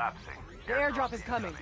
collapsing. The airdrop is coming.